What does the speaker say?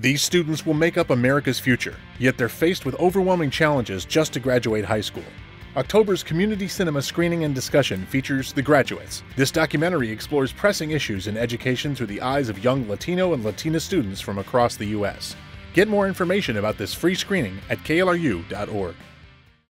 These students will make up America's future, yet they're faced with overwhelming challenges just to graduate high school. October's community cinema screening and discussion features The Graduates. This documentary explores pressing issues in education through the eyes of young Latino and Latina students from across the U.S. Get more information about this free screening at klru.org.